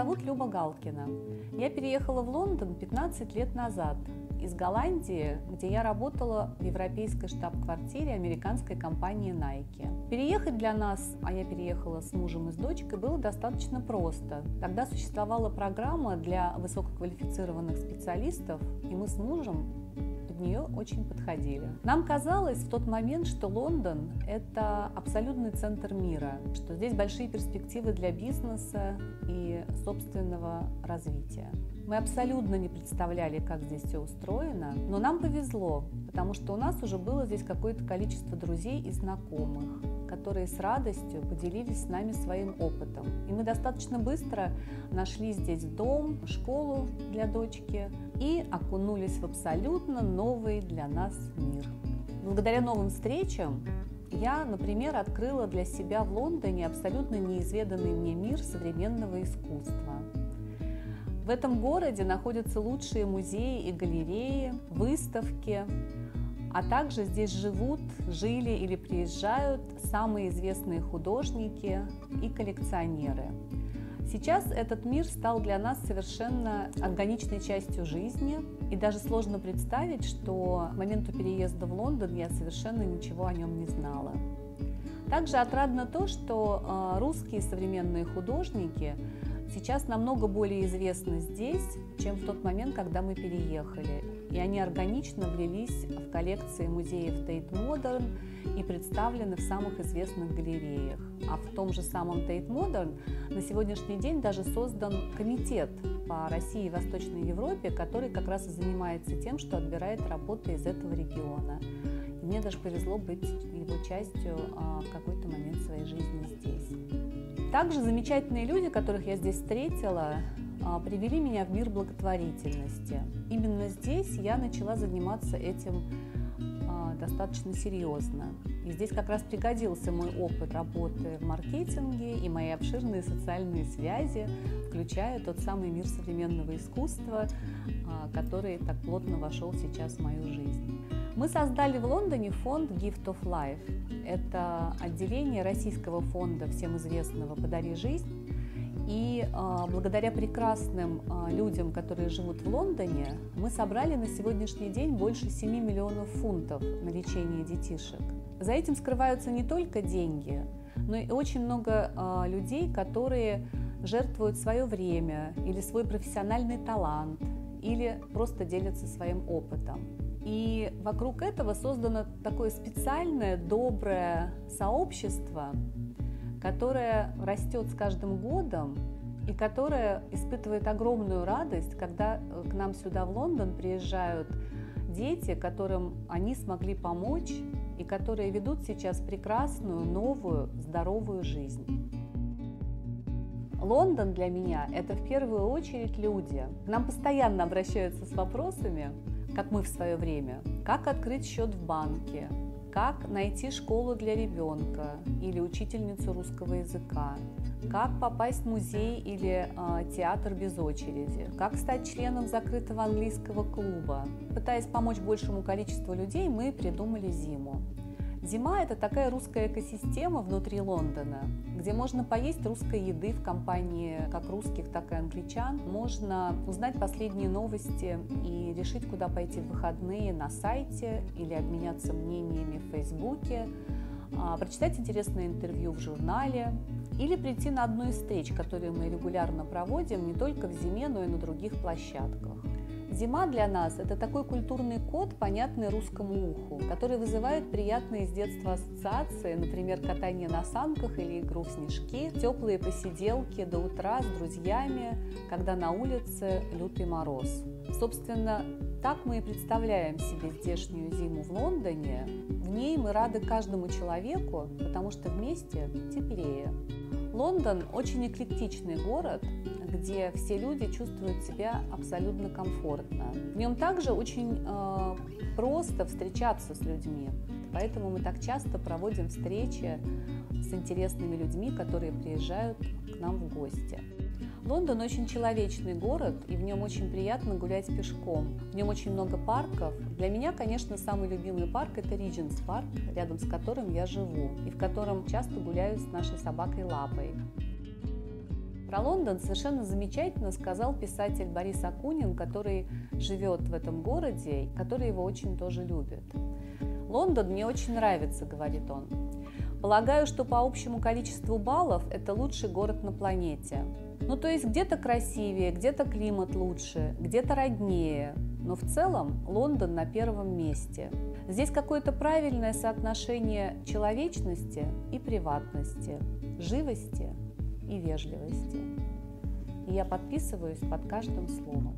зовут Люба Галкина. Я переехала в Лондон 15 лет назад из Голландии, где я работала в европейской штаб-квартире американской компании Nike. Переехать для нас, а я переехала с мужем и с дочкой, было достаточно просто. Тогда существовала программа для высококвалифицированных специалистов, и мы с мужем нее очень подходили. Нам казалось в тот момент, что Лондон – это абсолютный центр мира, что здесь большие перспективы для бизнеса и собственного развития. Мы абсолютно не представляли, как здесь все устроено, но нам повезло, потому что у нас уже было здесь какое-то количество друзей и знакомых, которые с радостью поделились с нами своим опытом. И мы достаточно быстро нашли здесь дом, школу для дочки и окунулись в абсолютно новый для нас мир. Благодаря новым встречам я, например, открыла для себя в Лондоне абсолютно неизведанный мне мир современного искусства. В этом городе находятся лучшие музеи и галереи, выставки, а также здесь живут, жили или приезжают самые известные художники и коллекционеры – Сейчас этот мир стал для нас совершенно органичной частью жизни, и даже сложно представить, что к моменту переезда в Лондон я совершенно ничего о нем не знала. Также отрадно то, что а, русские современные художники сейчас намного более известны здесь, чем в тот момент, когда мы переехали. И они органично влились в коллекции музеев Tate Modern и представлены в самых известных галереях. А в том же самом Tate Modern на сегодняшний день даже создан комитет по России и Восточной Европе, который как раз и занимается тем, что отбирает работы из этого региона. Мне даже повезло быть его частью а, в какой-то момент своей жизни здесь. Также замечательные люди, которых я здесь встретила, а, привели меня в мир благотворительности. Именно здесь я начала заниматься этим достаточно серьезно. И здесь как раз пригодился мой опыт работы в маркетинге и мои обширные социальные связи, включая тот самый мир современного искусства, а, который так плотно вошел сейчас в мою жизнь. Мы создали в Лондоне фонд Gift of Life. Это отделение российского фонда, всем известного «Подари жизнь», и э, благодаря прекрасным э, людям, которые живут в Лондоне, мы собрали на сегодняшний день больше 7 миллионов фунтов на лечение детишек. За этим скрываются не только деньги, но и очень много э, людей, которые жертвуют свое время или свой профессиональный талант, или просто делятся своим опытом. И вокруг этого создано такое специальное, доброе сообщество, которая растет с каждым годом и которая испытывает огромную радость, когда э, к нам сюда в Лондон приезжают дети, которым они смогли помочь и которые ведут сейчас прекрасную, новую, здоровую жизнь. Лондон для меня – это в первую очередь люди. К нам постоянно обращаются с вопросами, как мы в свое время, как открыть счет в банке, как найти школу для ребенка или учительницу русского языка, как попасть в музей или э, театр без очереди, как стать членом закрытого английского клуба. Пытаясь помочь большему количеству людей, мы придумали зиму. Зима – это такая русская экосистема внутри Лондона, где можно поесть русской еды в компании как русских, так и англичан. Можно узнать последние новости и решить, куда пойти в выходные на сайте или обменяться мнениями в Фейсбуке, а, прочитать интересное интервью в журнале или прийти на одну из встреч, которые мы регулярно проводим не только в зиме, но и на других площадках. Зима для нас – это такой культурный код, понятный русскому уху, который вызывает приятные с детства ассоциации, например, катание на санках или игру в снежки, теплые посиделки до утра с друзьями, когда на улице лютый мороз. Собственно, так мы и представляем себе здешнюю зиму в Лондоне. В ней мы рады каждому человеку, потому что вместе теплее. Лондон очень эклектичный город, где все люди чувствуют себя абсолютно комфортно. В нем также очень э, просто встречаться с людьми. Поэтому мы так часто проводим встречи с интересными людьми, которые приезжают к нам в гости. Лондон очень человечный город, и в нем очень приятно гулять пешком. В нем очень много парков. Для меня, конечно, самый любимый парк – это Ридженс парк, рядом с которым я живу, и в котором часто гуляю с нашей собакой Лапой. Про Лондон совершенно замечательно сказал писатель Борис Акунин, который живет в этом городе, который его очень тоже любит. «Лондон мне очень нравится», — говорит он. «Полагаю, что по общему количеству баллов это лучший город на планете. Ну, то есть где-то красивее, где-то климат лучше, где-то роднее, но в целом Лондон на первом месте. Здесь какое-то правильное соотношение человечности и приватности, живости и вежливости. И я подписываюсь под каждым словом.